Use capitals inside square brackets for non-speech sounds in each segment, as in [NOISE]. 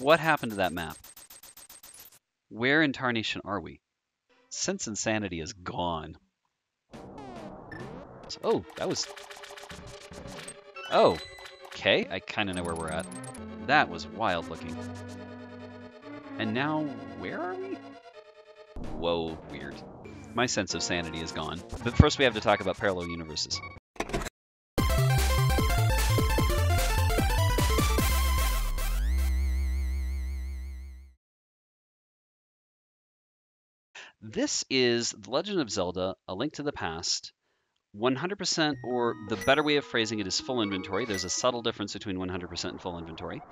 What happened to that map? Where in Tarnation are we? Sense Insanity is gone. Oh, that was... Oh, okay. I kind of know where we're at. That was wild looking. And now, where are we? Whoa, weird. My sense of sanity is gone. But first we have to talk about parallel universes. This is The Legend of Zelda, A Link to the Past. 100%, or the better way of phrasing it is full inventory. There's a subtle difference between 100% and full inventory.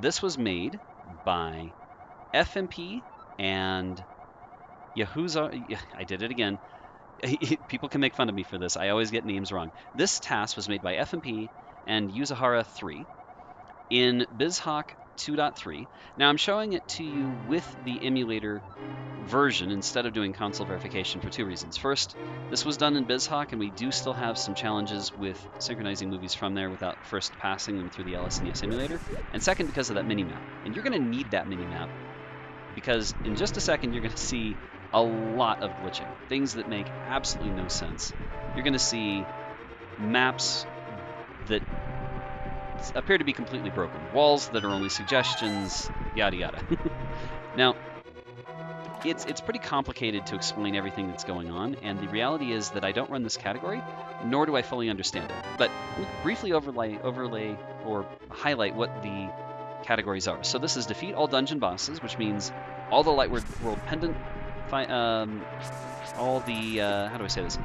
This was made by FMP and Yahuza. I did it again. [LAUGHS] People can make fun of me for this. I always get names wrong. This TAS was made by FMP and Yuzuhara 3 in BizHawk 2.3. Now I'm showing it to you with the emulator version instead of doing console verification for two reasons. First, this was done in BizHawk, and we do still have some challenges with synchronizing movies from there without first passing them through the LSNES emulator. And second, because of that minimap. And you're going to need that minimap because in just a second you're going to see a lot of glitching, things that make absolutely no sense. You're going to see maps that appear to be completely broken, walls that are only suggestions, yada yada. [LAUGHS] now, it's it's pretty complicated to explain everything that's going on, and the reality is that I don't run this category, nor do I fully understand it. But briefly overlay overlay or highlight what the categories are. So this is defeat all dungeon bosses, which means all the Light World pendant, um, all the uh, how do I say this?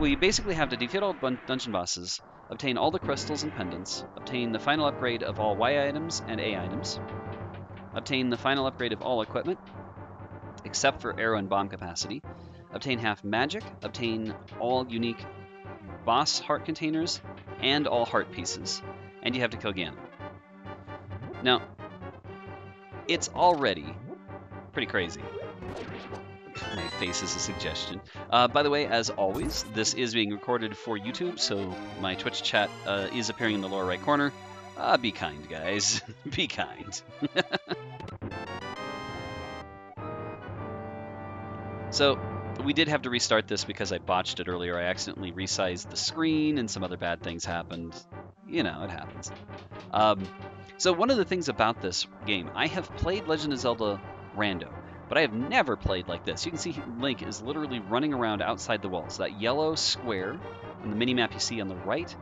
You basically have to defeat all dungeon bosses, obtain all the crystals and pendants, obtain the final upgrade of all Y items and A items, obtain the final upgrade of all equipment, except for arrow and bomb capacity, obtain half magic, obtain all unique boss heart containers, and all heart pieces, and you have to kill Ganon. Now, it's already pretty crazy. My face is a suggestion. Uh, by the way, as always, this is being recorded for YouTube, so my Twitch chat uh, is appearing in the lower right corner. Uh, be kind, guys. [LAUGHS] be kind. [LAUGHS] so, we did have to restart this because I botched it earlier. I accidentally resized the screen and some other bad things happened. You know, it happens. Um, so one of the things about this game, I have played Legend of Zelda Rando, but I have never played like this. You can see Link is literally running around outside the walls. That yellow square on the minimap you see on the right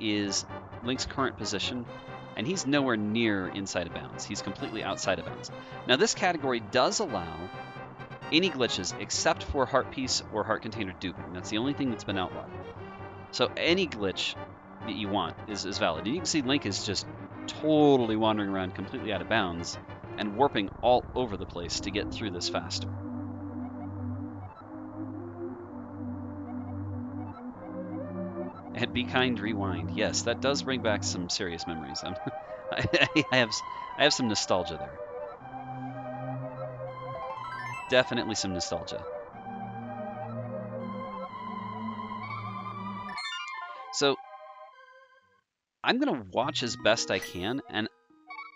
is Link's current position, and he's nowhere near inside of bounds. He's completely outside of bounds. Now this category does allow any glitches except for heart piece or heart container duping. That's the only thing that's been outlawed. So any glitch that you want is, is valid. And you can see Link is just totally wandering around completely out of bounds and warping all over the place to get through this faster. And Be Kind Rewind. Yes, that does bring back some serious memories. [LAUGHS] I, have, I have some nostalgia there. Definitely some nostalgia. So, I'm going to watch as best I can, and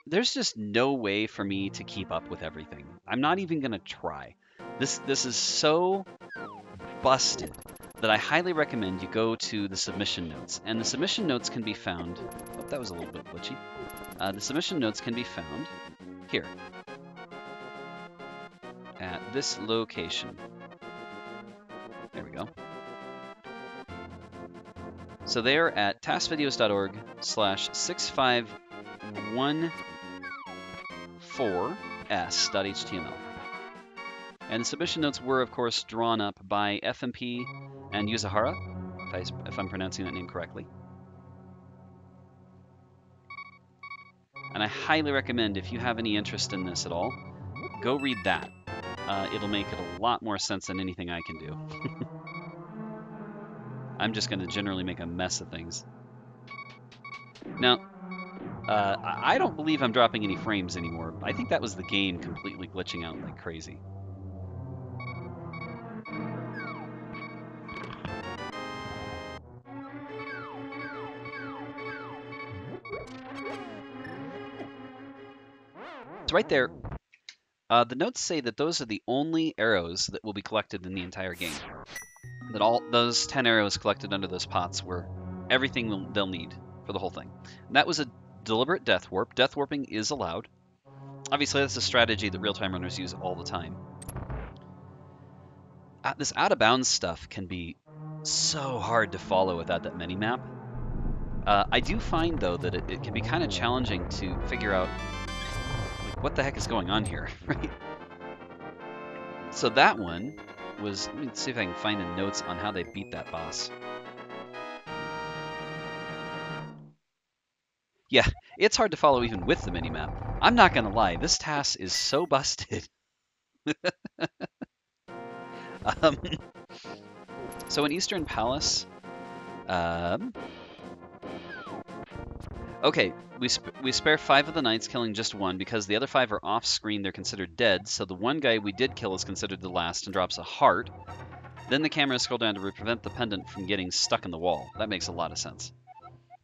there's just no way for me to keep up with everything. I'm not even going to try. This, this is so busted that I highly recommend you go to the submission notes. And the submission notes can be found... Oh, that was a little bit glitchy. Uh, the submission notes can be found here. This location. There we go. So they're at TASvideos.org slash 6514s.html. And the submission notes were, of course, drawn up by FMP and Yuzuhara, if, I, if I'm pronouncing that name correctly. And I highly recommend, if you have any interest in this at all, go read that. Uh, it'll make it a lot more sense than anything I can do. [LAUGHS] I'm just going to generally make a mess of things. Now, uh, I don't believe I'm dropping any frames anymore. I think that was the game completely glitching out like crazy. It's right there, uh, the notes say that those are the only arrows that will be collected in the entire game. That all those 10 arrows collected under those pots were everything they'll need for the whole thing. And that was a deliberate death warp. Death warping is allowed. Obviously, that's a strategy that real-time runners use all the time. Uh, this out-of-bounds stuff can be so hard to follow without that mini-map. Uh, I do find, though, that it, it can be kind of challenging to figure out what the heck is going on here, [LAUGHS] right? So that one was, let me see if I can find the notes on how they beat that boss. Yeah, it's hard to follow even with the minimap. I'm not gonna lie, this TAS is so busted. [LAUGHS] um, so in Eastern Palace, um, Okay, we, sp we spare five of the knights, killing just one, because the other five are off-screen, they're considered dead, so the one guy we did kill is considered the last and drops a heart. Then the camera scroll down to prevent the pendant from getting stuck in the wall. That makes a lot of sense.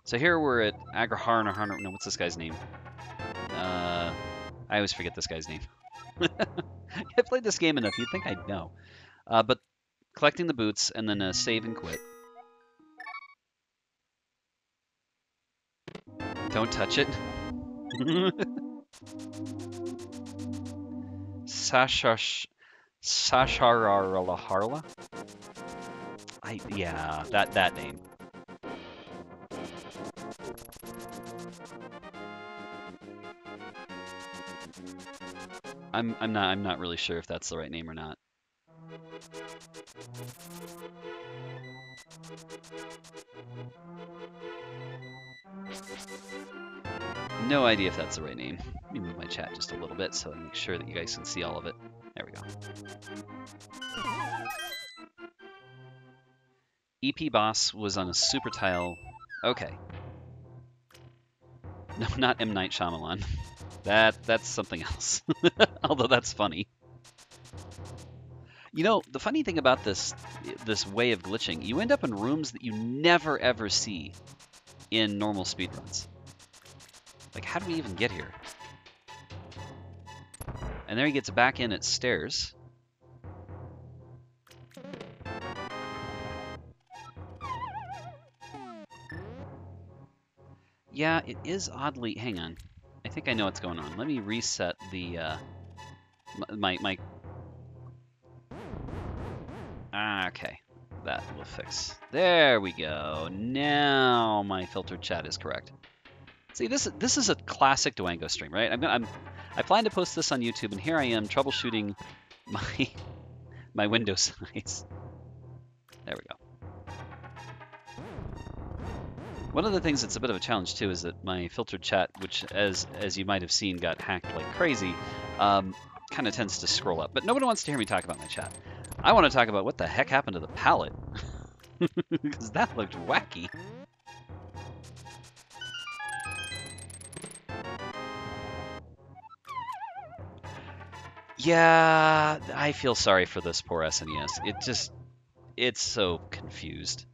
So here we're at Agrahar, no, what's this guy's name? Uh, I always forget this guy's name. [LAUGHS] I've played this game enough, you'd think I'd know. Uh, but collecting the boots and then a save and quit. Don't touch it. Sashash Sasharalaharla? I yeah, that that name. I'm I'm not I'm not really sure if that's the right name or not. No idea if that's the right name. Let me move my chat just a little bit so I make sure that you guys can see all of it. There we go. EP Boss was on a super tile. Okay. No, [LAUGHS] not M. Night Shyamalan. That that's something else. [LAUGHS] Although that's funny. You know, the funny thing about this this way of glitching, you end up in rooms that you never ever see in normal speedruns. Like, how do we even get here? And there he gets back in at stairs. Yeah, it is oddly... Hang on. I think I know what's going on. Let me reset the... Uh, my, my... Ah, okay. That will fix. There we go. Now my filtered chat is correct. See, this this is a classic Dwango stream, right? I'm, I'm I plan to post this on YouTube, and here I am troubleshooting [LAUGHS] my my window size. There we go. One of the things that's a bit of a challenge too is that my filtered chat, which as as you might have seen got hacked like crazy, um, kind of tends to scroll up. But nobody wants to hear me talk about my chat. I want to talk about what the heck happened to the palette. because [LAUGHS] that looked wacky. Yeah, I feel sorry for this poor SNES. It just, it's so confused.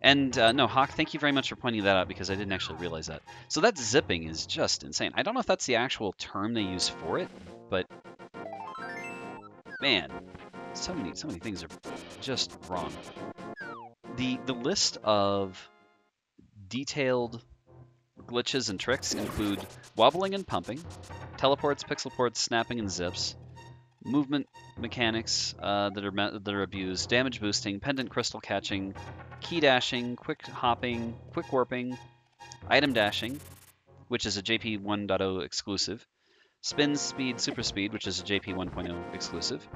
And uh, no, Hawk, thank you very much for pointing that out because I didn't actually realize that. So that zipping is just insane. I don't know if that's the actual term they use for it, but man, so many so many things are just wrong. The the list of detailed glitches and tricks include wobbling and pumping, teleports, pixel ports, snapping and zips, movement mechanics uh, that are that are abused, damage boosting, pendant crystal catching, key dashing, quick hopping, quick warping, item dashing, which is a JP 1.0 exclusive, spin speed super speed, which is a JP 1.0 exclusive,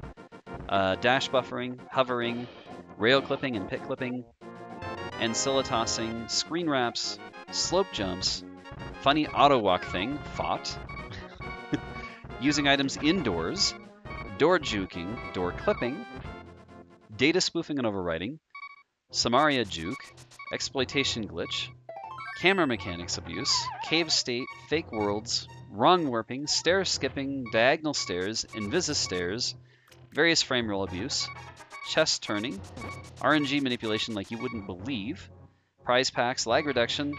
uh, dash buffering, hovering, rail clipping and pit clipping, ancilla tossing, screen wraps, slope jumps, funny auto walk thing, fought, [LAUGHS] using items indoors, door juking, door clipping, data spoofing and overwriting, Somaria juke, exploitation glitch, camera mechanics abuse, cave state, fake worlds, wrong warping, stair skipping, diagonal stairs, invisis stairs, various frame roll abuse, chest turning, RNG manipulation like you wouldn't believe, prize packs, lag reduction,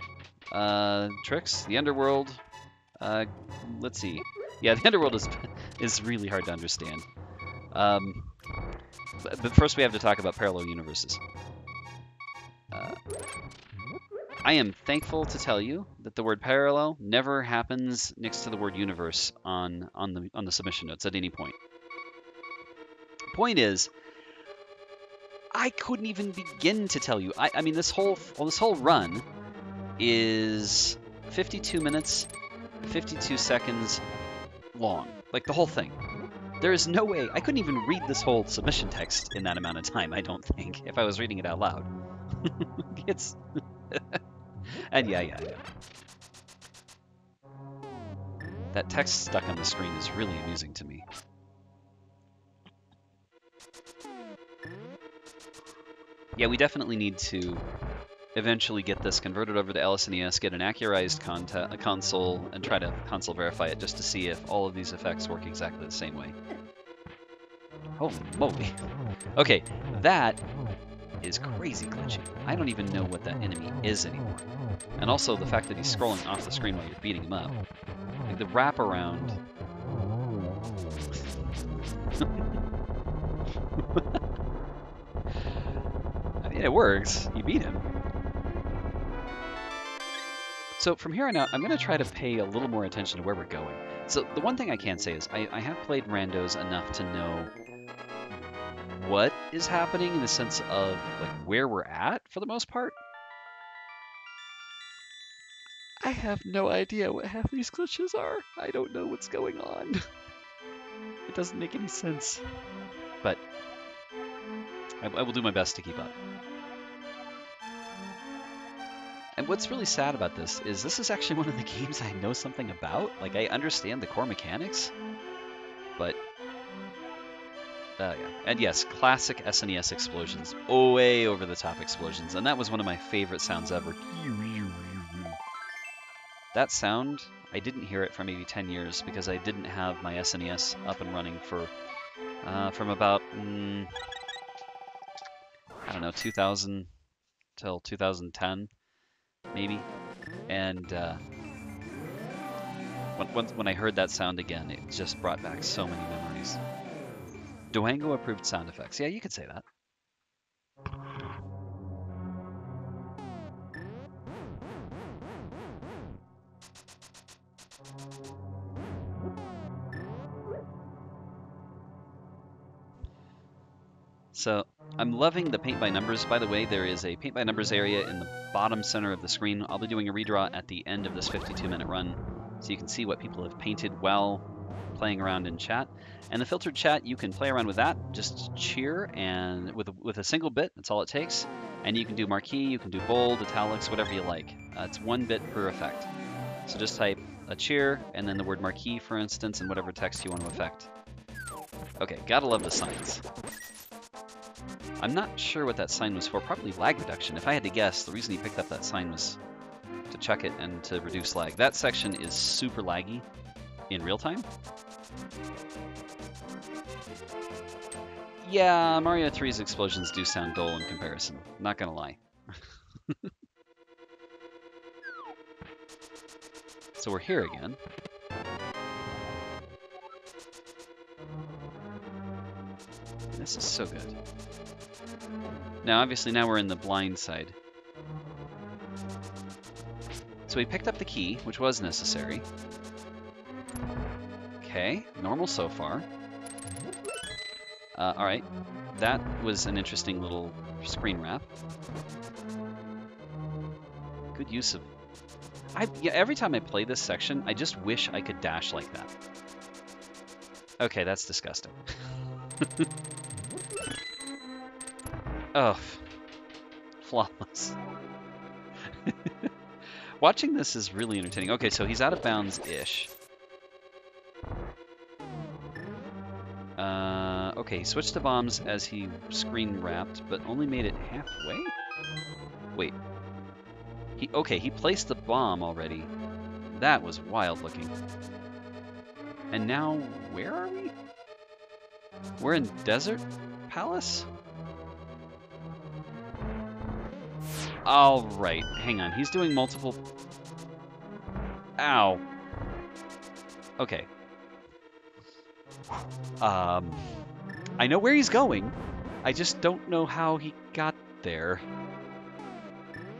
uh, tricks, the underworld, uh, let's see, Yeah, the [LAUGHS] underworld is is really hard to understand. Um, but, but first we have to talk about parallel universes. Uh, I am thankful to tell you that the word parallel never happens next to the word universe on on the on the submission notes at any point. Point is, I couldn't even begin to tell you. I, I mean, this whole well, this whole run is 52 minutes, 52 seconds long. Like the whole thing. There is no way I couldn't even read this whole submission text in that amount of time. I don't think if I was reading it out loud. [LAUGHS] it's [LAUGHS] and yeah, yeah, yeah. That text stuck on the screen is really amusing to me. Yeah, we definitely need to eventually get this converted over to LSNES, get an accurized console, and try to console verify it just to see if all of these effects work exactly the same way. Holy moly. Okay, that is crazy glitchy. I don't even know what that enemy is anymore. And also the fact that he's scrolling off the screen while you're beating him up. Like the wraparound. [LAUGHS] it works. You beat him. So from here on out, I'm going to try to pay a little more attention to where we're going. So the one thing I can say is I, I have played Randos enough to know what is happening in the sense of like where we're at for the most part. I have no idea what half these glitches are. I don't know what's going on. [LAUGHS] it doesn't make any sense. But I, I will do my best to keep up. And what's really sad about this is this is actually [LAUGHS] one of the games I know something about. Like, I understand the core mechanics, but... Uh, yeah. And yes, classic SNES explosions. Way over-the-top explosions. And that was one of my favorite sounds ever. That sound, I didn't hear it for maybe 10 years because I didn't have my SNES up and running for... Uh, from about... Mm, I don't know, 2000 till 2010 maybe. And uh, when, when I heard that sound again, it just brought back so many memories. Dwango approved sound effects. Yeah, you could say that. So I'm loving the paint by numbers. By the way, there is a paint by numbers area in the bottom center of the screen. I'll be doing a redraw at the end of this 52 minute run so you can see what people have painted while playing around in chat. And the filtered chat, you can play around with that. Just cheer and with a, with a single bit, that's all it takes. And you can do marquee, you can do bold, italics, whatever you like. Uh, it's one bit per effect. So just type a cheer and then the word marquee, for instance, and whatever text you want to affect. Okay, gotta love the signs. I'm not sure what that sign was for. Probably lag reduction. If I had to guess, the reason he picked up that sign was to check it and to reduce lag. That section is super laggy in real time. Yeah, Mario 3's explosions do sound dull in comparison. Not gonna lie. [LAUGHS] so we're here again. This is so good. Now, obviously, now we're in the blind side. So we picked up the key, which was necessary. Okay, normal so far. Uh, Alright, that was an interesting little screen wrap. Good use of... I, yeah, every time I play this section, I just wish I could dash like that. Okay, that's disgusting. [LAUGHS] Oh, flawless. [LAUGHS] Watching this is really entertaining. Okay, so he's out of bounds-ish. Uh, okay, he switched to bombs as he screen wrapped, but only made it halfway? Wait. He Okay, he placed the bomb already. That was wild looking. And now, where are we? We're in Desert Palace? All right, hang on. He's doing multiple... Ow. Okay. Um, I know where he's going. I just don't know how he got there.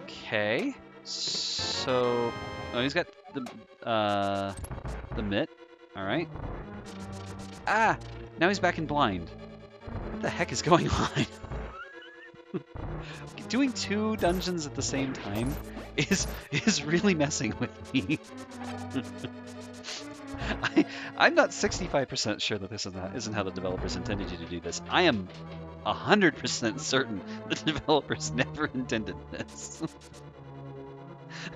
Okay. So, oh, he's got the uh, the mitt. All right. Ah, now he's back in blind. What the heck is going [LAUGHS] on? Doing two dungeons at the same time is is really messing with me. [LAUGHS] I, I'm not 65% sure that this is not, isn't how the developers intended you to do this. I am 100% certain [LAUGHS] the developers never intended this.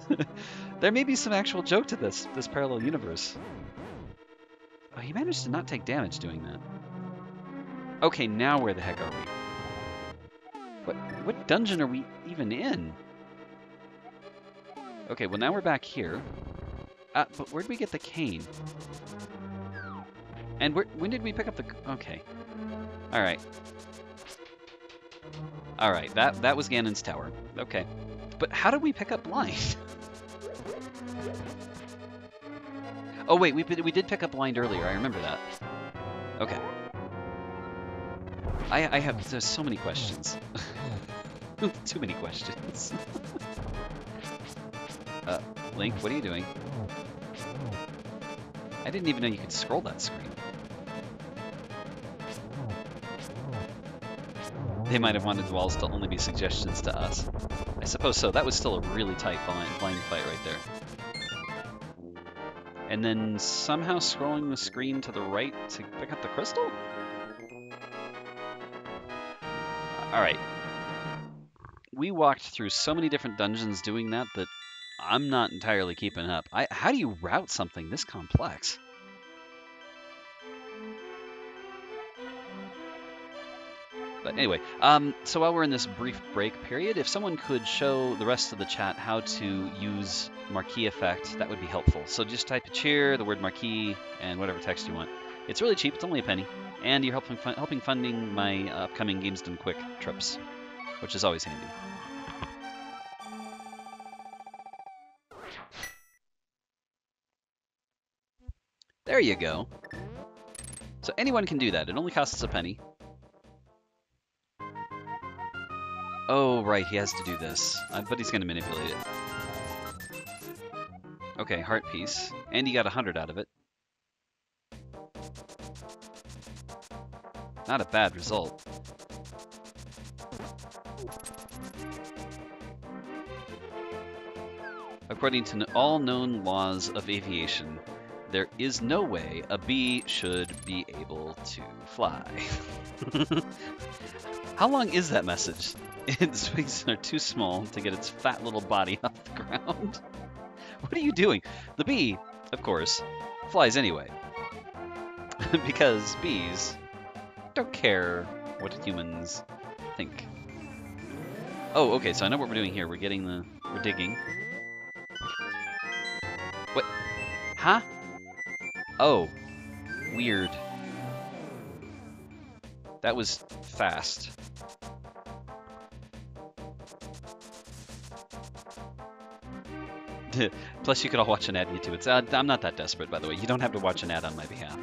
[LAUGHS] there may be some actual joke to this, this parallel universe. Oh, he managed to not take damage doing that. Okay, now where the heck are we? What, what dungeon are we even in? Okay, well now we're back here. Uh, but where did we get the cane? And where, when did we pick up the... Okay. Alright. Alright, that, that was Ganon's tower. Okay. But how did we pick up blind? [LAUGHS] oh wait, we, we did pick up blind earlier, I remember that. Okay. I, I have, there's so many questions. [LAUGHS] Too many questions. [LAUGHS] uh, Link, what are you doing? I didn't even know you could scroll that screen. They might have wanted the walls to only be suggestions to us. I suppose so. That was still a really tight blind, blind fight right there. And then somehow scrolling the screen to the right to pick up the crystal? Alright. We walked through so many different dungeons doing that that I'm not entirely keeping up. I, how do you route something this complex? But anyway, um, so while we're in this brief break period, if someone could show the rest of the chat how to use marquee effect, that would be helpful. So just type a cheer, the word marquee, and whatever text you want. It's really cheap, it's only a penny, and you're helping, helping funding my upcoming Games Done Quick trips, which is always handy. There you go. So anyone can do that. It only costs a penny. Oh, right, he has to do this. Uh, but he's going to manipulate it. Okay, heart piece. And he got 100 out of it. Not a bad result. According to all known laws of aviation, there is no way a bee should be able to fly. [LAUGHS] How long is that message? [LAUGHS] Its wings are too small to get its fat little body off the ground. [LAUGHS] what are you doing? The bee, of course, flies anyway. because bees don't care what humans think. Oh, okay, so I know what we're doing here. We're getting the... we're digging. What? Huh? Oh. Weird. That was fast. [LAUGHS] Plus, you could all watch an ad on YouTube. It's, uh, I'm not that desperate, by the way. You don't have to watch an ad on my behalf.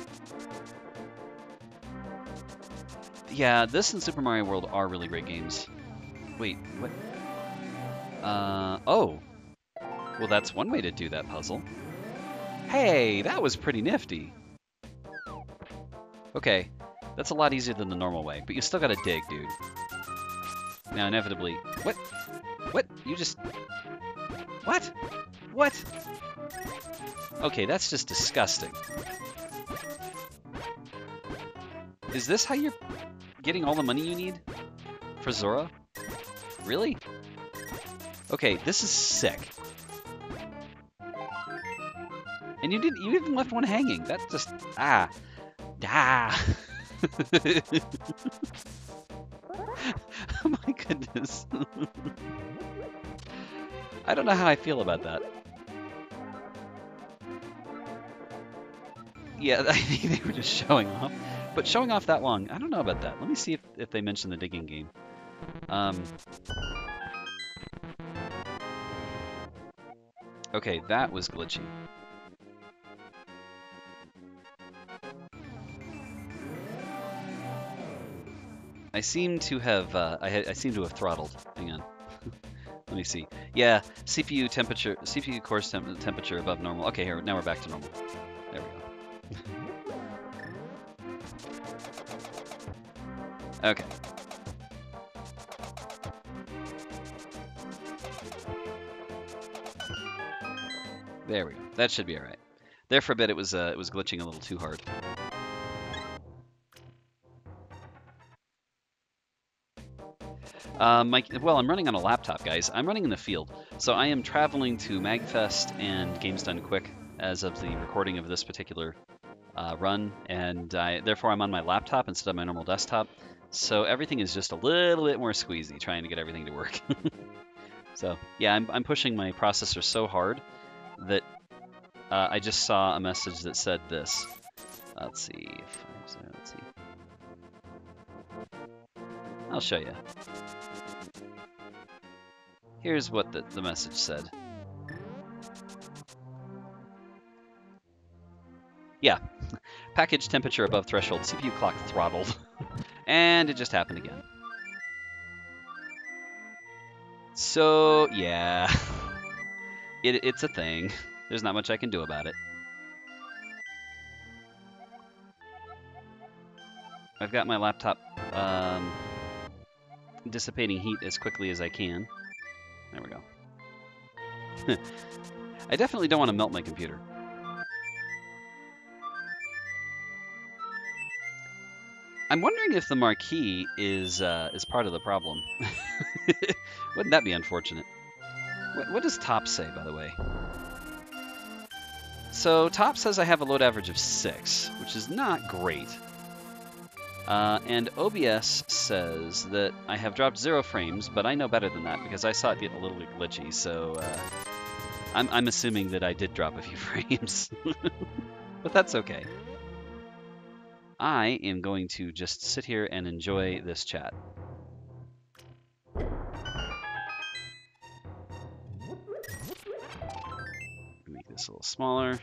Yeah, this and Super Mario World are really great games. Wait, what? Uh, oh. Well, that's one way to do that puzzle. Hey, that was pretty nifty. Okay, that's a lot easier than the normal way, but you still gotta dig, dude. Now, inevitably... What? What? You just... What? What? Okay, that's just disgusting. Is this how you're getting all the money you need? For Zora? Really? Okay, this is sick. And you didn't you even left one hanging. That's just ah. Ah. [LAUGHS] oh my goodness. I don't know how I feel about that. Yeah, [LAUGHS] I think they were just showing off. But showing off that long, I don't know about that. Let me see if, if they mention the digging game. Um, okay, that was glitchy. I seem to have uh, I, I, seem to have throttled. Hang on. [LAUGHS] Let me see. Yeah, CPU temperature, CPU core temp temperature above normal. Okay, here now we're back to normal. Okay. There we go. That should be all right. There for a bit, it was uh, it was glitching a little too hard. Uh, my, well, I'm running on a laptop, guys. I'm running in the field, so I am traveling to Magfest and Games Done Quick as of the recording of this particular uh, run, and I, therefore I'm on my laptop instead of my normal desktop. So everything is just a little bit more squeezy, trying to get everything to work. [LAUGHS] so yeah, I'm, I'm pushing my processor so hard that uh, I just saw a message that said this. Let's see. Let's see. I'll show you. Here's what the, the message said. Yeah, [LAUGHS] package temperature above threshold, CPU clock throttled. [LAUGHS] and it just happened again. So, yeah, [LAUGHS] it, it's a thing. There's not much I can do about it. I've got my laptop um, dissipating heat as quickly as I can. There we go. [LAUGHS] I definitely don't want to melt my computer. I'm wondering if the marquee is uh, is part of the problem. [LAUGHS] Wouldn't that be unfortunate? What, what, does top say, by the way? So top says I have a load average of 6, which is not great. Uh, and OBS says that I have dropped zero frames, but I know better than that because I saw it get a little bit glitchy, so uh, I'm, I'm assuming that I did drop a few [LAUGHS] frames. [LAUGHS] but that's okay. I am going to just sit here and enjoy this chat. Make this a little smaller.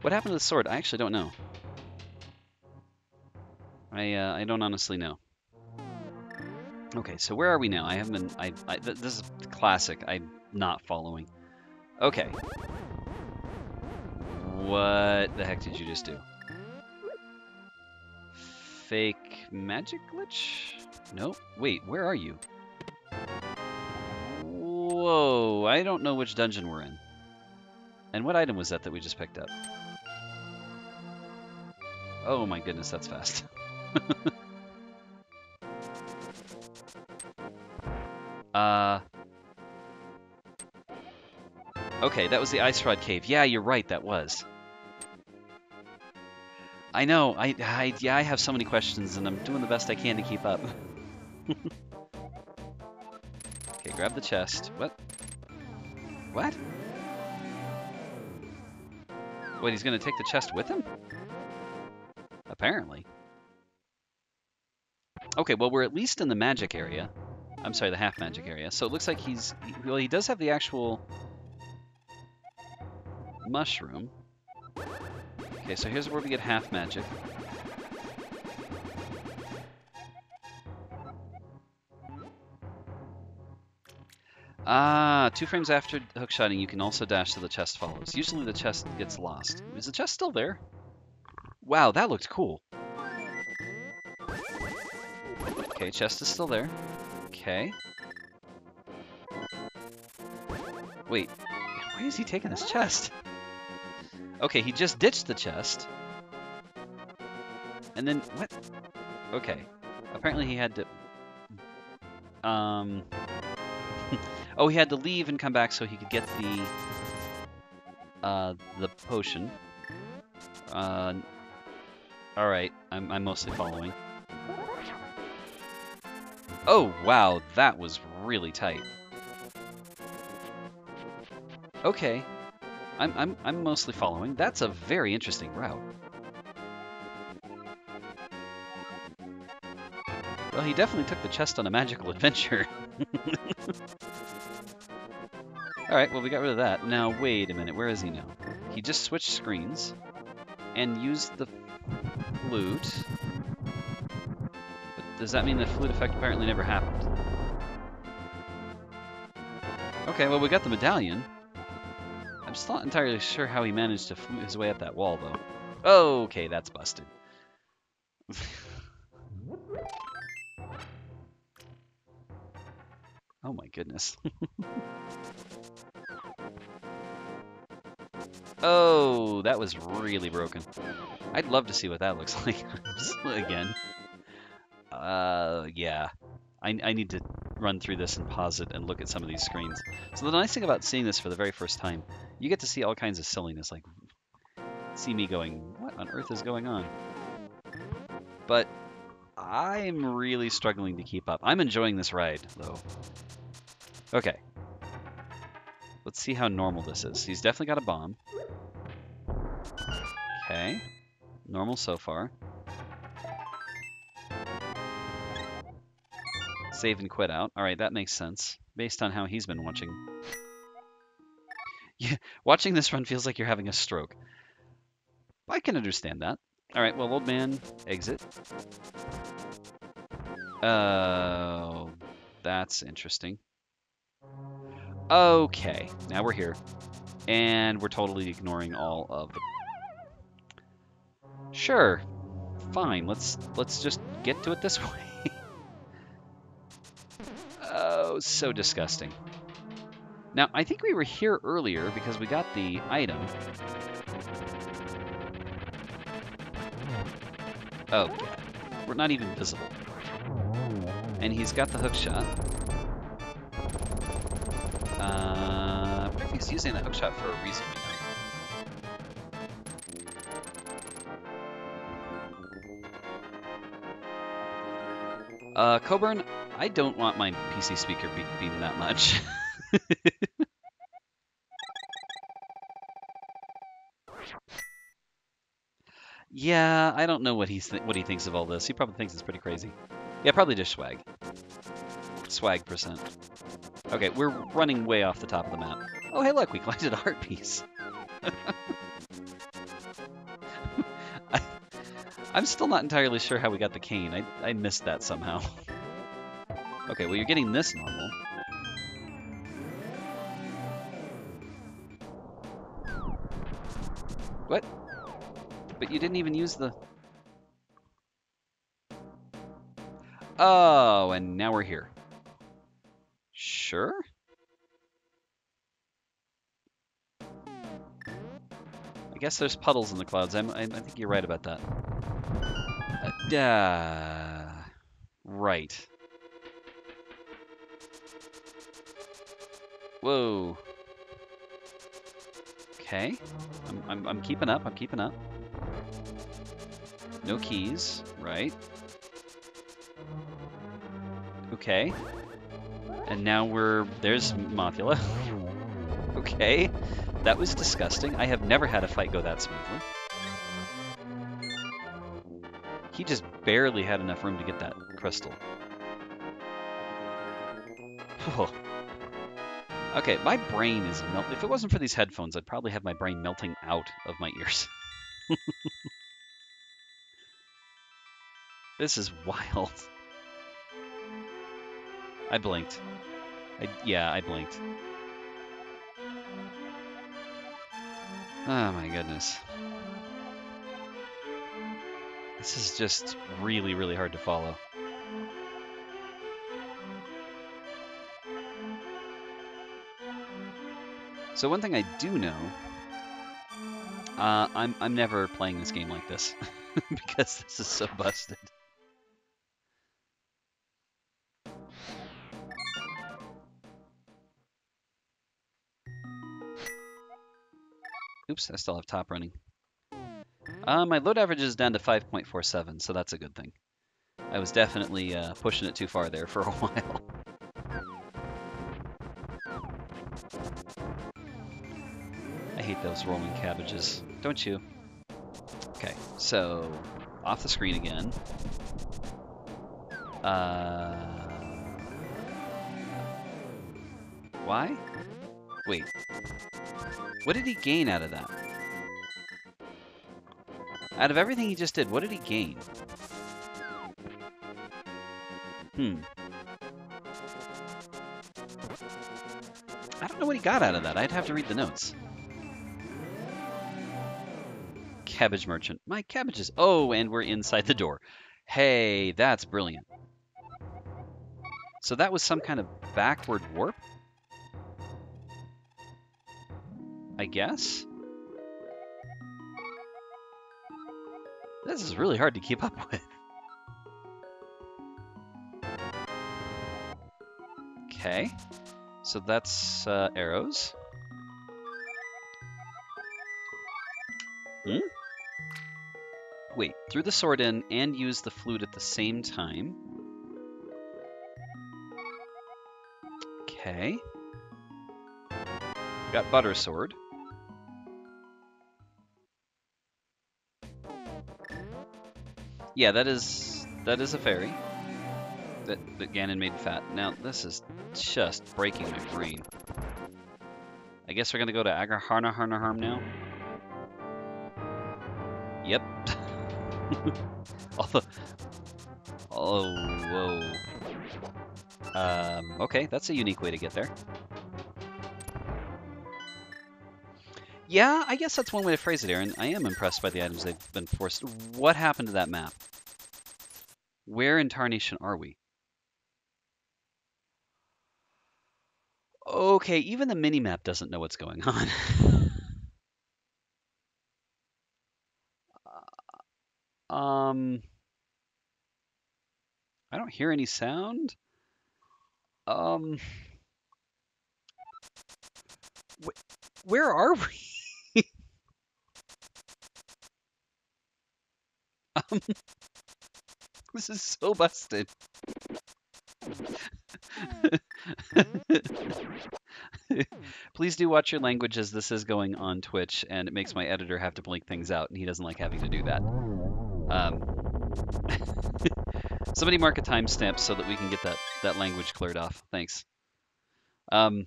What happened to the sword? I actually don't know. I uh, I don't honestly know. Okay, so where are we now? I haven't been. I, I th this is classic. I'm not following. Okay. What the heck did you just do? Fake magic glitch? No. Wait, where are you? Whoa, I don't know which dungeon we're in. And what item was that that we just picked up? Oh my goodness, that's fast. [LAUGHS] uh... Okay, that was the Ice Rod Cave. Yeah, you're right, that was. I know, I, I, yeah, I have so many questions, and I'm doing the best I can to keep up. [LAUGHS] okay, grab the chest. What? What? Wait, he's gonna take the chest with him? Apparently. Okay, well, we're at least in the magic area. I'm sorry, the half magic area. So it looks like he's... Well, he does have the actual mushroom. Okay, so here's where we get half magic. Ah, two frames after hookshotting, you can also dash to the chest follows. Usually the chest gets lost. Is the chest still there? Wow, that looked cool. Okay, chest is still there. Okay. Wait, why is he taking this chest? Okay, he just ditched the chest. And then, what? Okay. Apparently he had to... Um... [LAUGHS] oh, he had to leave and come back so he could get the... Uh, the potion. Uh, Alright, I'm, I'm mostly following. Oh, wow, that was really tight. Okay, I'm, I'm, I'm mostly following. That's a very interesting route. Well, he definitely took the chest on a magical adventure. [LAUGHS] Alright, well, we got rid of that. Now, wait a minute. Where is he now? He just switched screens and used the flute. But does that mean the flute effect apparently never happened? Okay, well we got the medallion. Still not entirely sure how he managed to flute his way up that wall, though. Okay, that's busted. [LAUGHS] oh my goodness. [LAUGHS] oh, that was really broken. I'd love to see what that looks [LAUGHS] like again. Uh, yeah. I, I need to run through this and pause it and look at some of these screens. So the nice thing about seeing this for the very first time, you get to see all kinds of silliness, like see me going, what on earth is going on? But I'm really struggling to keep up. I'm enjoying this ride, though. Okay. Let's see how normal this is. He's definitely got a bomb. Okay. Normal so far. Save and quit out. Alright, that makes sense. Based on how he's been watching. Watching this run feels like you're having a stroke. I can understand that. Alright, well, old man, exit. Oh, that's interesting. Okay, now we're here. And we're totally ignoring all of the... Sure, fine, let's let's just get to it this [LAUGHS] way. Oh, so disgusting. Now, I think we were here earlier because we got the item. Oh. We're not even visible. And he's got the hook shot. Uh, he's using the hook shot for a reason Uh, Coburn, I don't want my PC speaker be beeping that much. [LAUGHS] yeah, I don't know what he's what he thinks of all this. He probably thinks it's pretty crazy. Yeah, probably just swag. Swag percent. Okay, we're running way off the top of the map. Oh, hey, look, we collected a heart piece. [LAUGHS] I, I'm still not entirely sure how we got the cane. I, I missed that somehow. [LAUGHS] Okay, well you're getting this normal. You didn't even use the... Oh, and now we're here. Sure? I guess there's puddles in the clouds. I'm, I, I think you're right about that. Uh, uh, right. Whoa. Okay. I'm, I'm, I'm keeping up. I'm keeping up. No keys. Right. Okay. And now we're... There's Mothula. [LAUGHS] okay. That was disgusting. I have never had a fight go that smoothly. He just barely had enough room to get that crystal. Okay, my brain is melting. If it wasn't for these headphones, I'd probably have my brain melting out of my ears. [LAUGHS] this is [LAUGHS] wild. I blinked. I, yeah, I blinked. Oh my goodness. This is just really, really hard to follow. So one thing I do know, uh, I'm, I'm never playing this game like this, [LAUGHS] because this is so busted. Oops, I still have top running. Uh, my load average is down to 5.47, so that's a good thing. I was definitely uh, pushing it too far there for a [LAUGHS] while. I hate those rolling cabbages. Don't you? Okay, so off the screen again. Uh, why? What did he gain out of that? Out of everything he just did, what did he gain? Hmm. I don't know what he got out of that. I'd have to read the notes. Cabbage merchant. My cabbages. Oh, and we're inside the door. Hey, that's brilliant. So that was some kind of backward warp? Guess? This is really hard to keep up [LAUGHS] with. Okay. So that's uh, arrows. Hmm? Wait, threw the sword in and used the flute at the same time. Okay. Got butter sword. Yeah, that is that is a fairy that, that Ganon made fat. Now, this is just breaking my brain. I guess we're gonna go to Agarharna Harnaharm now. Yep. [LAUGHS] oh, whoa. Um, okay, that's a unique way to get there. Yeah, I guess that's one way to phrase it, Aaron. I am impressed by the items they've been forced. What happened to that map? Where in Tarnation are we? Okay, even the mini-map doesn't know what's going on. [LAUGHS] um, I don't hear any sound. Um, wh where are we? [LAUGHS] um, [LAUGHS] this is so busted. [LAUGHS] Please do watch your language as this is going on Twitch, and it makes my editor have to blink things out, and he doesn't like having to do that. Um, [LAUGHS] somebody mark a timestamp so that we can get that, that language cleared off. Thanks. Um,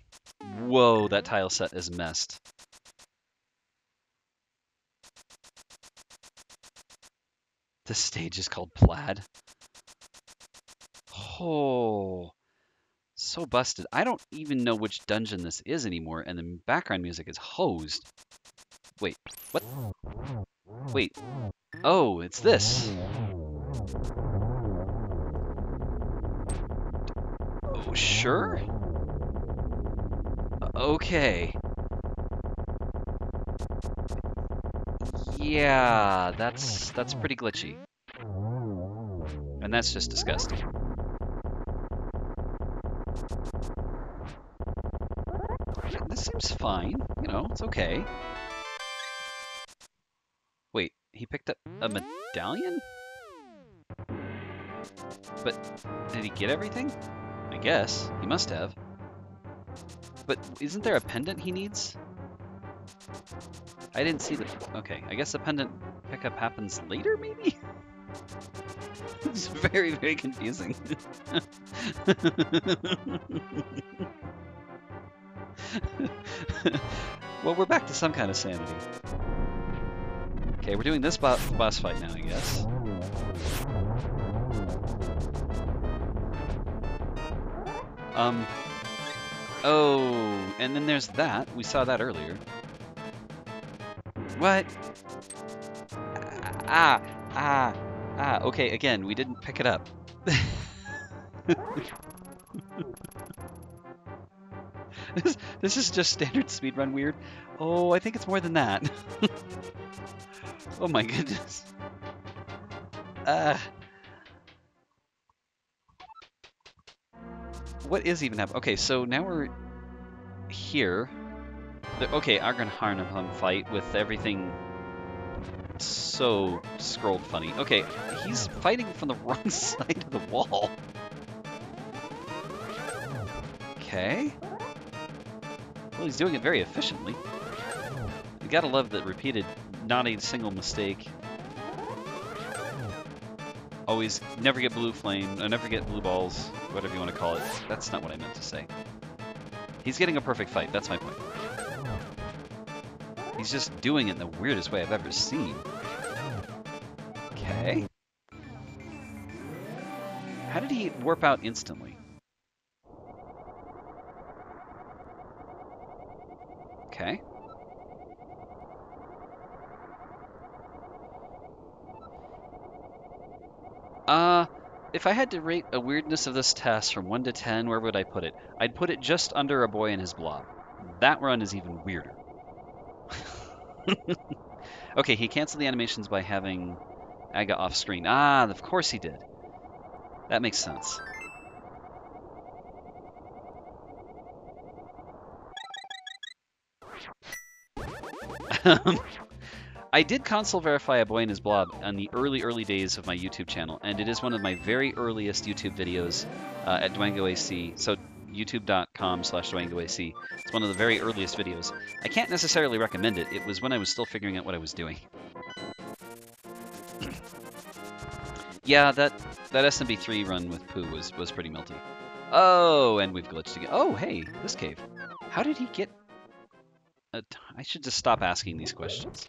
whoa, that tile set is messed. This stage is called Plaid. Oh, so busted. I don't even know which dungeon this is anymore, and the background music is hosed. Wait, what? Wait. Oh, it's this. Oh, sure? Uh, okay. Yeah, that's oh, that's oh. pretty glitchy. And that's just disgusting. This seems fine. You know, it's okay. Wait, he picked up a medallion? But did he get everything? I guess. He must have. But isn't there a pendant he needs? I didn't see the... Okay, I guess the pendant pickup happens later, maybe? [LAUGHS] it's very, very confusing. [LAUGHS] well, we're back to some kind of sanity. Okay, we're doing this bo boss fight now, I guess. Um. Oh, and then there's that. We saw that earlier. What? Ah, ah, ah. Okay, again, we didn't pick it up. [LAUGHS] this, this is just standard speedrun weird. Oh, I think it's more than that. [LAUGHS] oh my goodness. Uh, what is even up? Okay, so now we're here. The, okay, Agarnharnahum fight with everything so scrolled funny. Okay, he's hmm. fighting from the [LAUGHS] wrong side of the wall. Okay. Well, he's doing it very efficiently. You gotta love that repeated, not a single mistake. Always never get blue flame, or never get blue balls, whatever you want to call it. That's not what I meant to say. He's getting a perfect fight, that's my point. He's just doing it in the weirdest way I've ever seen. Okay. How did he warp out instantly? Okay. Uh, if I had to rate a weirdness of this TAS from 1 to 10, where would I put it? I'd put it just under a boy and his blob. That run is even weirder. [LAUGHS] okay, he canceled the animations by having Aga off screen. Ah, of course he did. That makes sense. [LAUGHS] I did console verify a boy and his blob on the early, early days of my YouTube channel, and it is one of my very earliest YouTube videos uh, at Dwango AC. So youtube.com slash. It's one of the very earliest videos. I can't necessarily recommend it. It was when I was still figuring out what I was doing. [CLEARS THROAT] yeah, that that SMB3 run with Pooh was, was pretty melty. Oh, and we've glitched again. Oh, hey, this cave. How did he get I should just stop asking these questions.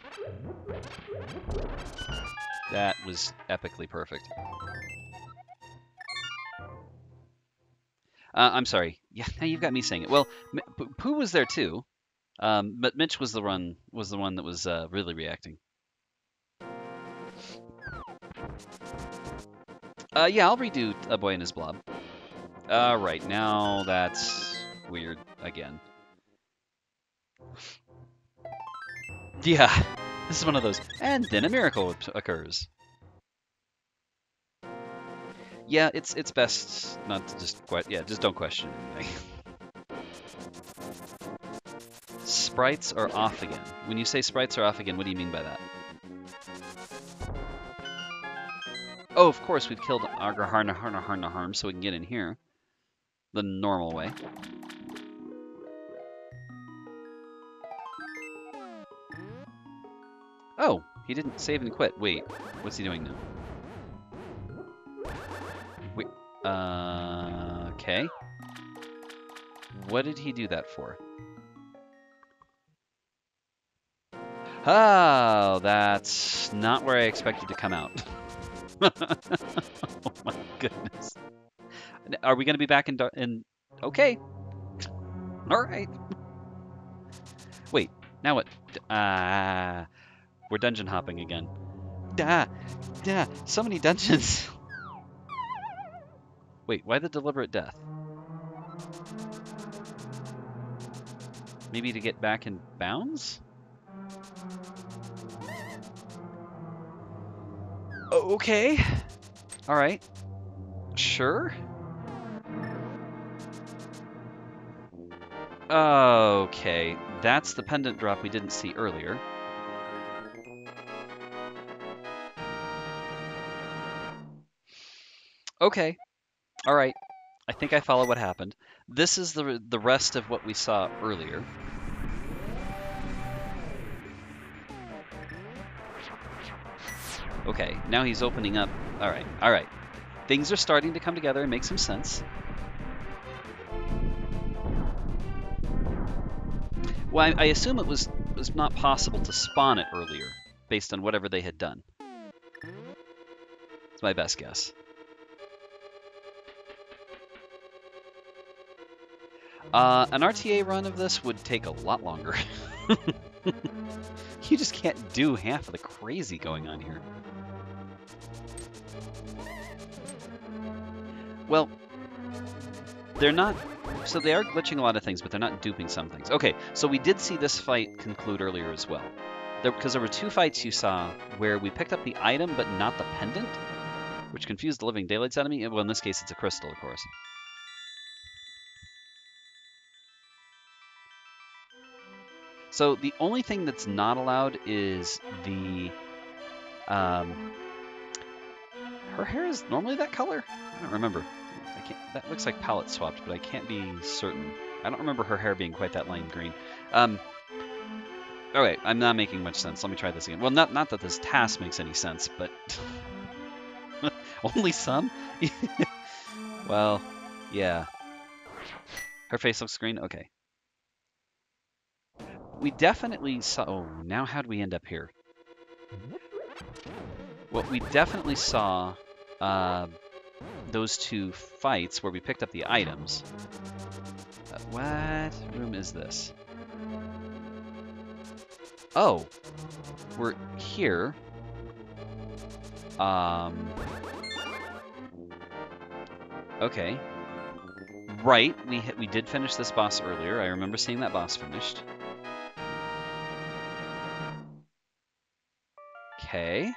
That was epically perfect. Uh, I'm sorry. [LAUGHS] Yeah, now you've got me saying it. Well, Pooh was there too, um, but Mitch was the one was the one that was uh, really reacting. Uh, yeah, I'll redo A Boy and His Blob. All right, now that's weird again. [LAUGHS] Yeah, [LAUGHS] this is one of those. And then a miracle occurs. Yeah, it's it's best not to just yeah, just don't question anything. [LAUGHS] sprites are off again. When you say sprites are off again, what do you mean by that? Oh, of course, we've killed Agraharna Harna Harna Harm so we can get in here. The normal way. Oh, he didn't save and quit. Wait, what's he doing now? Uh, okay. What did he do that for? Oh, that's not where I expected to come out. [LAUGHS] oh my goodness. Are we going to be back in... in okay. All right. Wait, now what? Ah. Uh, we're dungeon hopping again. Da! Da! So many dungeons! [LAUGHS] Wait, why the deliberate death? Maybe to get back in bounds? Okay. Alright. Sure. Okay, that's the pendant drop we didn't see earlier. Okay. All right. I think I follow what happened. This is the the rest of what we saw earlier. Okay, now he's opening up. All right, all right. Things are starting to come together and make some sense. Well, I, I assume it was was not possible to spawn it earlier, based on whatever they had done. It's my best guess. Uh, an RTA run of this would take a lot longer. [LAUGHS] you just can't do half of the crazy going on here. Well, they're not... So they are glitching a lot of things, but they're not duping some things. Okay, so we did see this fight conclude earlier as well. Because there, there were two fights you saw where we picked up the item but not the pendant, which confused the living daylights out of me. Well, in this case, it's a crystal, of course. So the only thing that's not allowed is the. Um, her hair is normally that color. I don't remember. I can't. That looks like palette swapped, but I can't be certain. I don't remember her hair being quite that lime green. Um, okay, I'm not making much sense. Let me try this again. Well, not not that this TAS makes any sense, but [LAUGHS] only some. [LAUGHS] well, yeah. Her face looks green. Okay we definitely saw... Oh, now how do we end up here? Well, we definitely saw uh, those two fights where we picked up the items. Uh, what room is this? Oh, we're here. Um, okay. Right, we we did finish this boss earlier. I remember seeing that boss finished. Okay.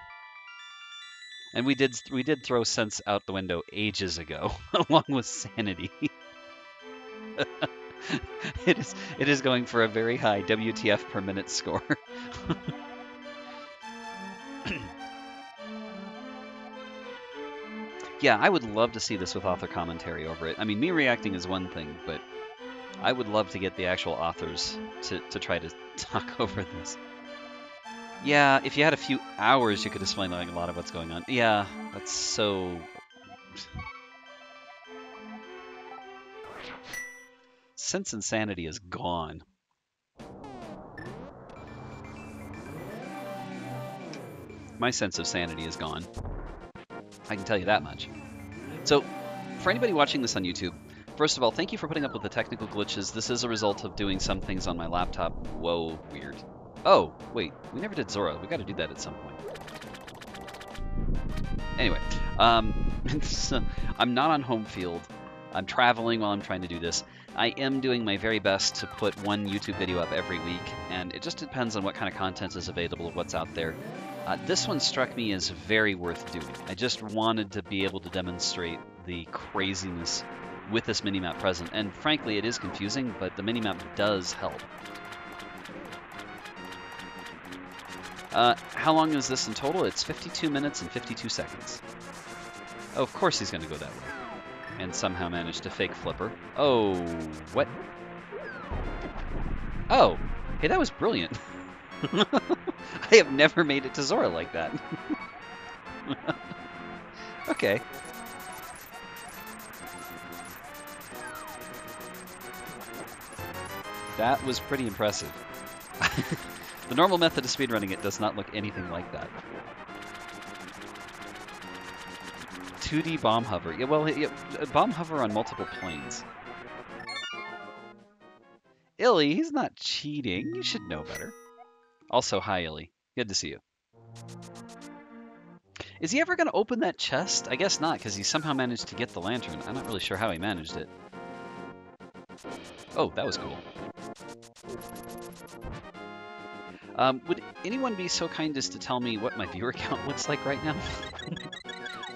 And we did we did throw sense out the window ages ago, [LAUGHS] along with sanity. [LAUGHS] it is it is going for a very high WTF per minute score. [LAUGHS] yeah, I would love to see this with author commentary over it. I mean, me reacting is one thing, but I would love to get the actual authors to, to try to talk over this. Yeah, if you had a few hours, you could explain like a lot of what's going on. Yeah, that's so. Sense insanity is gone. My sense of sanity is gone. I can tell you that much. So, for anybody watching this on YouTube, first of all, thank you for putting up with the technical glitches. This is a result of doing some things on my laptop. Whoa, weird. Oh, wait, we never did Zora. We got to do that at some point. Anyway, um, [LAUGHS] I'm not on home field. I'm traveling while I'm trying to do this. I am doing my very best to put one YouTube video up every week, and it just depends on what kind of content is available, what's out there. Uh, this one struck me as very worth doing. I just wanted to be able to demonstrate the craziness with this minimap present, and frankly, it is confusing, but the minimap does help. Uh, how long is this in total? It's 52 minutes and 52 seconds. Oh, of course he's going to go that way. And somehow manage to fake flipper. Oh, what? Oh, hey, that was brilliant. [LAUGHS] I have never made it to Zora like that. [LAUGHS] okay. That was pretty impressive. [LAUGHS] the normal method of speedrunning it does not look anything like that. 2D bomb hover. Yeah, well, yeah, uh, bomb hover on multiple planes. Illy, he's not cheating. You should know better. Also, hi, Illy. Good to see you. Is he ever going to open that chest? I guess not, because he somehow managed to get the lantern. I'm not really sure how he managed it. Oh, that was cool. Um, would anyone be so kind as to tell me what my [LAUGHS] viewer count looks like right now? [LAUGHS]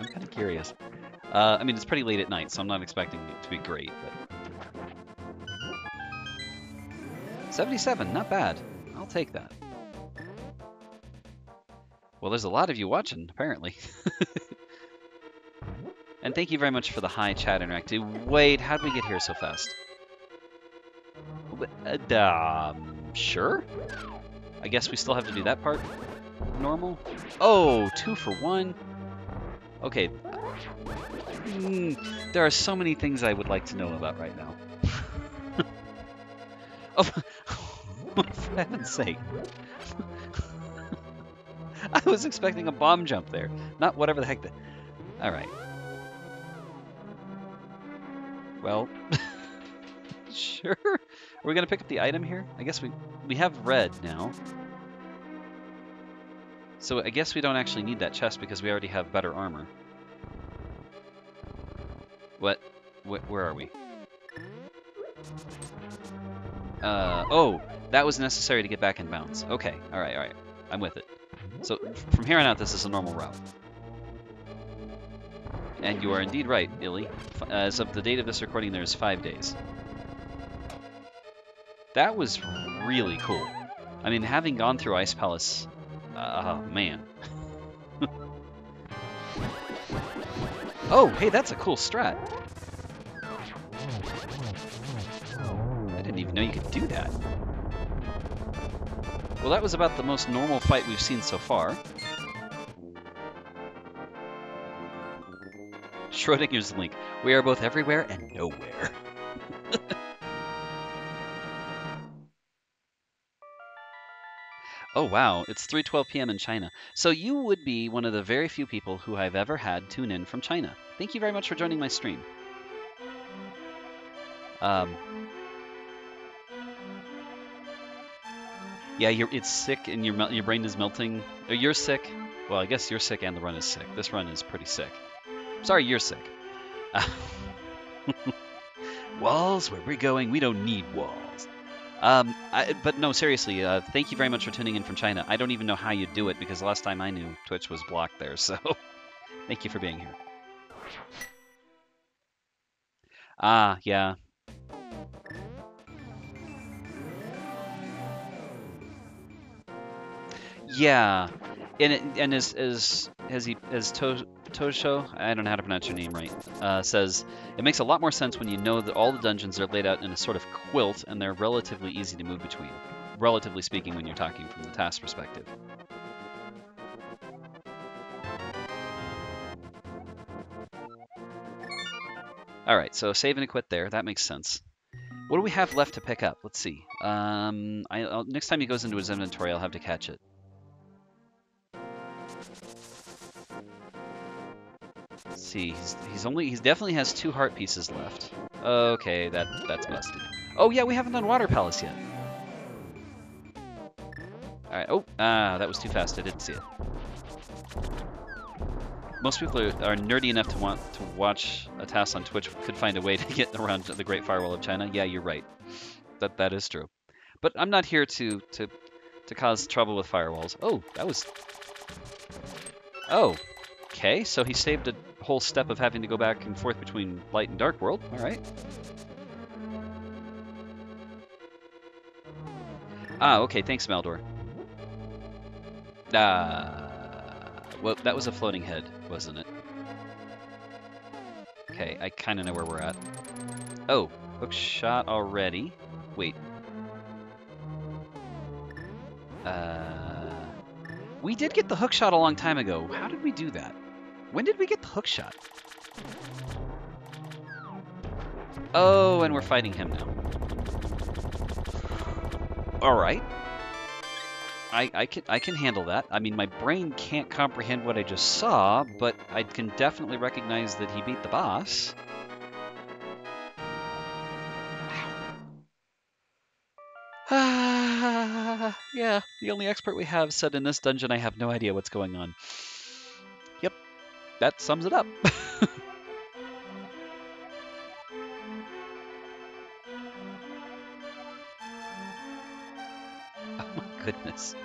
I'm kind of curious. Uh, I mean, it's pretty late at night, so I'm not expecting it to be great, but... 77, not bad. I'll take that. Well, there's a lot of you watching, apparently. [LAUGHS] and thank you very much for the high chat interactive. Wait, how'd we get here so fast? Uh, um, sure? I guess we still have to do that part normal? Oh, two for one? Okay. Mm, there are so many things I would like to know about right now. [LAUGHS] oh, [LAUGHS] for heaven's sake. [LAUGHS] I was expecting a bomb jump there, not whatever the heck. The... All right. Well, sure. Are we gonna pick up the item here? I guess we we have red now. So I guess we don't actually need that chest because we already have better armor. What? Wh where are we? Uh, oh, that was necessary to get back in bounds. Okay, alright, alright. I'm with it. So from here on out, this is a normal route. And you are indeed right, Illy. As of the date of this recording, there's five days. That was really cool. I mean, having gone through Ice Palace, uh, oh man. [LAUGHS] oh, hey, that's a cool strat. I didn't even know you could do that. Well, that was about the most normal fight we've seen so far. [LAUGHS] Schrodinger's Link. We are both everywhere and nowhere. Oh wow, it's 3:12 p.m. in China. So you would be one of the very few people who I've ever had tune in from China. Thank you very much for joining my stream. Um, yeah, it's sick and your your brain is melting. Oh, you're sick. Well, I guess you're sick and the run is sick. This run is pretty sick. Sorry, you're sick. [LAUGHS] walls? Where we're going, we don't need walls. Um, I, but no, seriously, uh, thank you very much for tuning in from China. I don't even know how you do it because last time I knew Twitch was blocked there, so [LAUGHS] thank you for being here. Ah, yeah. Yeah, and it, and as as as he as to, Tosho, I don't know how to pronounce your name right, uh, says it makes a lot more sense when you know that all the dungeons are laid out in a sort of quilt and they're relatively easy to move between. Relatively speaking, when you're talking from the TAS perspective. All right, so save and quit there. That makes sense. What do we have left to pick up? Let's see. Um, I, next time he goes into his inventory, I'll have to catch it. See, he's, he's only he's definitely has two heart pieces left. Okay, that that's busted. Oh yeah, we haven't done Water Palace yet. All right. Oh, ah, that was too fast. I didn't see it. Most people are, are nerdy enough to want to watch a TAS on Twitch could find a way to get around the Great Firewall of China. Yeah, you're right. That that is true. But I'm not here to to to cause trouble with firewalls. Oh, that was. Oh, okay. So he saved a whole step of having to go back and forth between light and dark world. All right. Ah, okay. Thanks, Maldor. Ah, well, that was a floating head, wasn't it? Okay, I kind of know where we're at. Oh, hook shot already. Wait. Uh, we did get the hook shot a long time ago. How did we do that? When did we get the hook shot? Oh, and we're fighting him now. All right. I, I can I can handle that. I mean, my brain can't comprehend what I just saw, but I can definitely recognize that he beat the boss. Ah, [SIGHS] yeah, the only expert we have said in this dungeon I have no idea what's going on that sums it up. [LAUGHS] oh my goodness.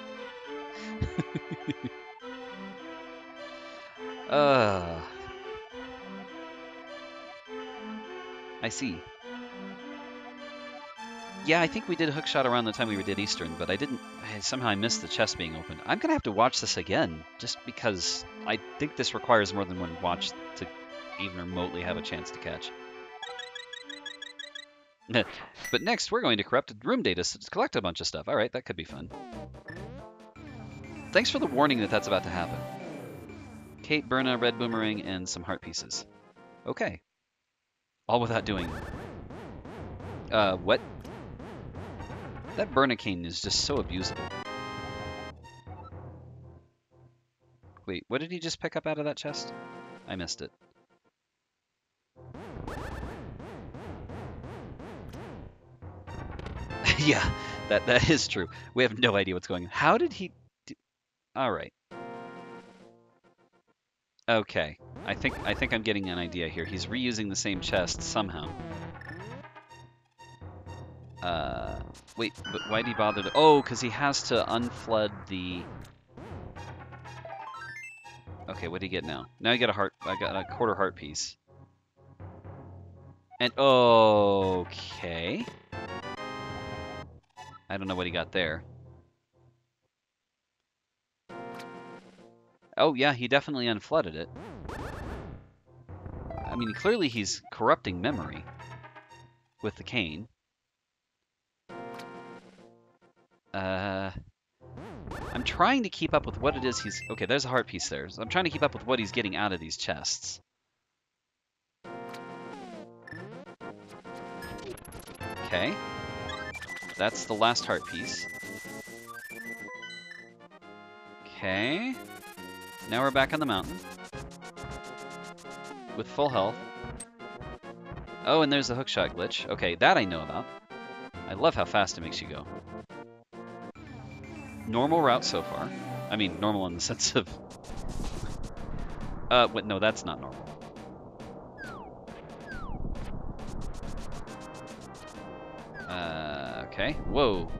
[LAUGHS] uh, I see. Yeah, I think we did hookshot around the time we did Eastern, but I didn't. I, somehow I missed the chest being open. I'm gonna have to watch this again, just because I think this requires more than one watch to even remotely have a chance to catch. [LAUGHS] but next, we're going to corrupted room data to collect a bunch of stuff. All right, that could be fun. Thanks for the warning that that's about to happen. Kate, Byrna, Red Boomerang, and some heart pieces. Okay. All without doing... Uh, what? That Byrna cane is just so abusable. Wait, what did he just pick up out of that chest? I missed it. [LAUGHS] yeah, that that is true. We have no idea what's going on. How did he... All right. Okay. I think I think I'm getting an idea here. He's reusing the same chest somehow. Uh, wait, but why did he bother to... Oh, because he has to unflood the... Okay, what do you get now? Now I got a heart. I got a quarter heart piece. And okay. I don't know what he got there. Oh yeah, he definitely unflooded it. I mean, clearly he's corrupting memory with the cane. Uh, I'm trying to keep up with what it is he's... Okay, there's a heart piece there. So I'm trying to keep up with what he's getting out of these chests. Okay. That's the last heart piece. Okay. Now we're back on the mountain. With full health. Oh, and there's the hookshot glitch. Okay, that I know about. I love how fast it makes you go. Normal route so far. I mean, normal in the [LAUGHS] sense of... Uh, wait, no, that's not normal. Uh, okay. Whoa.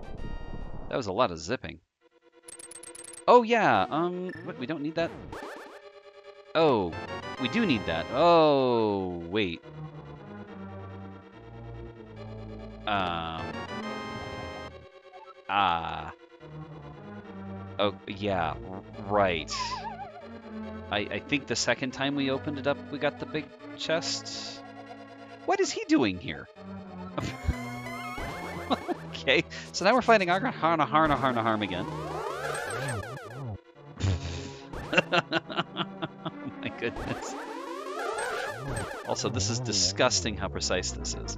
That was a lot of zipping. Oh, yeah. Um, what, we don't need that? Oh, we do need that. Oh, wait. Um. Ah. Oh, yeah, right. I, I think the second time we opened it up, we got the big chest. What is he doing here? [LAUGHS] okay, so now we're fighting Harna Harna Harna Harna Harm again. [LAUGHS] My goodness. Also, this is disgusting how precise this is.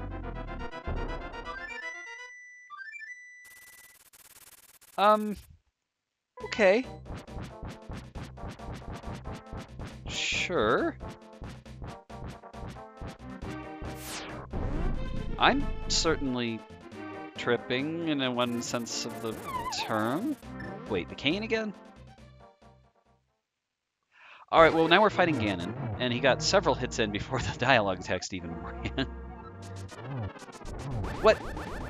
Um, okay. Sure. I'm certainly tripping in one sense of the term. Wait, the cane again? Alright, well now we're fighting Ganon, and he got several hits in before the [LAUGHS] dialogue text even ran. [LAUGHS] what?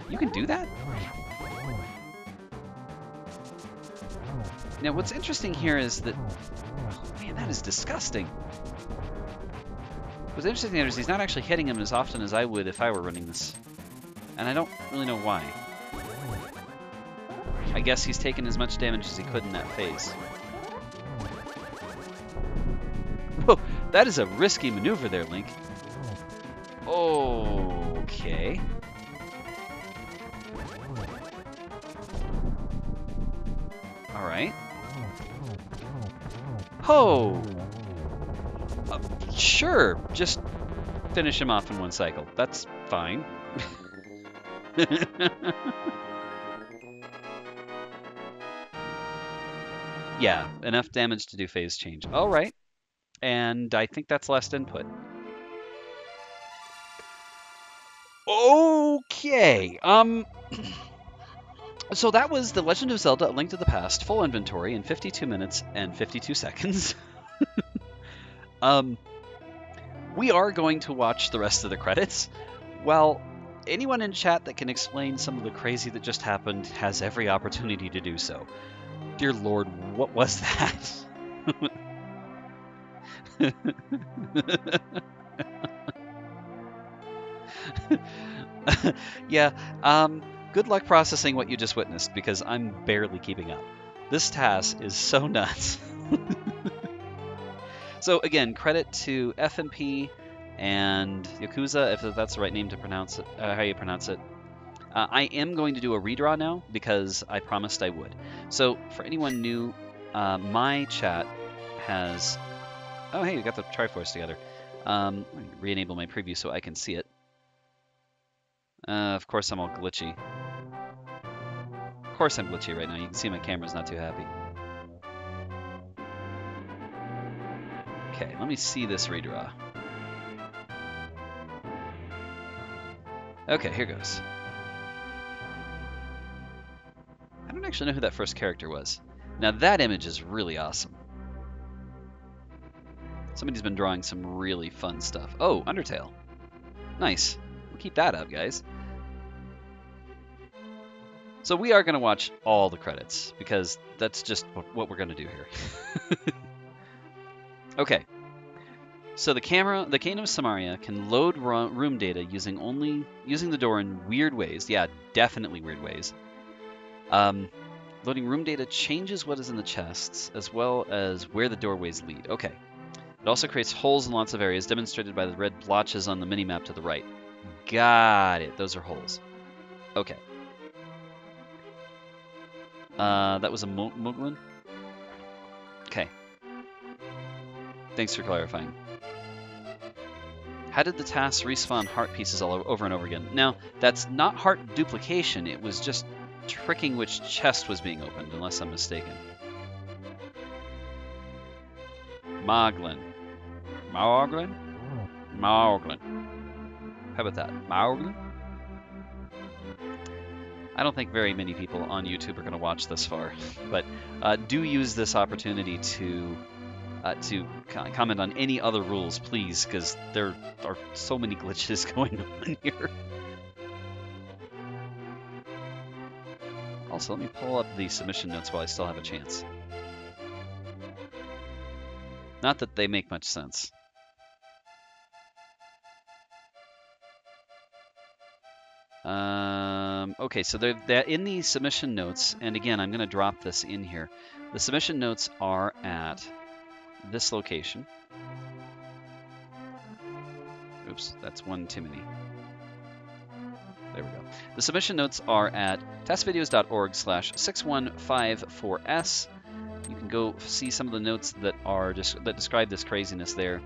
You can do that? Now, what's interesting here is that... Man, that is disgusting. What's interesting is he's not actually hitting him as often as I would if I were running this. And I don't really know why. I guess he's taken as much damage as he could in that phase. Whoa, that is a risky maneuver there, Link. Oh! Uh, sure, just finish him off in one cycle. That's fine. [LAUGHS] yeah, enough damage to do phase change. All right. And I think that's last input. Okay. Um [CLEARS THROAT] So that was The Legend of Zelda: A Link to the Past full inventory in 52 minutes and 52 seconds. [LAUGHS] um, we are going to watch the rest of the credits. Well, anyone in chat that can explain some of the crazy that just happened has every opportunity to do so. Dear Lord, what was that? [LAUGHS] yeah, um, Good luck processing what you just witnessed, because I'm barely keeping up. This TAS is so [LAUGHS] nuts. so again, credit to FMP and Yakuza, if that's the right name to pronounce it, uh, how you pronounce it. Uh, I am going to do a redraw now because I promised I would. So for anyone new, uh, my chat has. Oh hey, we got the Triforce together. Um, re-enable my preview so I can see it. Uh, of course I'm all glitchy. Of course I'm glitchy right now. You can see my camera's not too happy. Okay, let me see this redraw. Okay, here goes. I don't actually know who that first character was. Now that image is really awesome. Somebody's been drawing some really fun stuff. Oh, Undertale. Nice. We'll keep that up, guys. So we are going to watch all the credits because that's just what we're going to do here. [LAUGHS] okay. So the camera, the Cane of Somaria can load room data using only using the door in weird ways. Yeah, definitely weird ways. Um, loading room data changes what is in the chests as well as where the doorways lead. Okay. It also creates holes in lots of areas, demonstrated by the red blotches on the minimap to the right. Got it. Those are holes. Okay. Uh, that was a Mooglin? Okay. Thanks for clarifying. How did the tasks respawn heart pieces all over and over again? Now, that's not heart duplication, it was just tricking which chest was being opened, unless I'm mistaken. Moglin. Moglin? Moglin. How about that? Moglin? I don't think very many people on YouTube are going to watch this far, [LAUGHS] but uh, do use this opportunity to uh, to comment on any other rules, please, because there are so many [LAUGHS] glitches going [LAUGHS] on here. Also, let me pull up the submission notes while I still have a chance. Not that they make much sense. Um, okay, so they're, they're in the submission notes, and again, I'm going to drop this in here. The submission notes are at this location. Oops, that's one Timothy. There we go. The submission notes are at TASvideos.org slash 6154s. You can go see some of the notes that are just that describe this craziness there.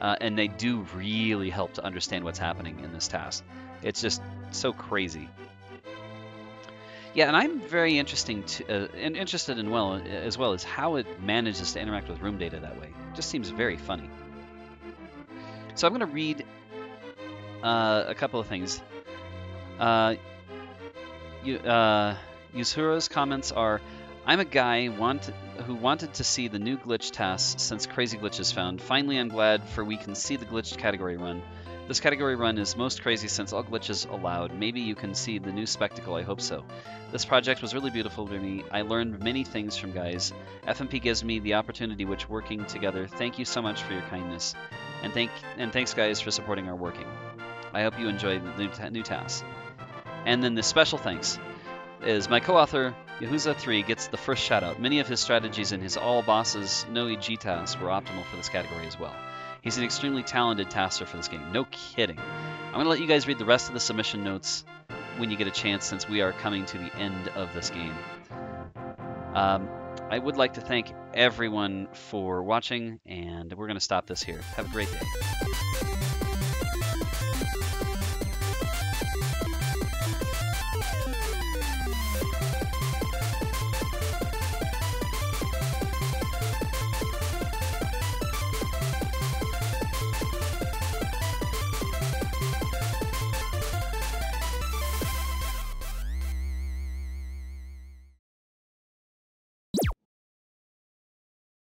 Uh, and they do really help to understand what's happening in this TAS. It's just so crazy. Yeah, and I'm very interesting to, uh, interested in well as well as how it manages to interact with room data that way. It just seems very funny. So I'm going to read uh, a couple of things. Uh, you, uh, comments are, I'm a guy want, who wanted to see the new glitch tasks since Crazy Glitch is found. Finally, I'm glad for we can see the glitched category run. This category run is most crazy since all glitches allowed. Maybe you can see the new spectacle, I hope so. This project was really beautiful to me. I learned many things from guys. FMP gives me the opportunity which working together. Thank you so much for your kindness. And thank and thanks guys for supporting our working. I hope you enjoy the new, ta new tasks. And then the special thanks is my co-author Yahuza3 gets the first shout out. Many of his strategies in his all bosses no EG tasks were optimal for this category as well. He's an extremely talented TASer for this game. No kidding. I'm going to let you guys read the rest of the submission notes when you get a chance since we are coming to the end of this game. Um, I would like to thank everyone for watching, and we're going to stop this here. Have a great day.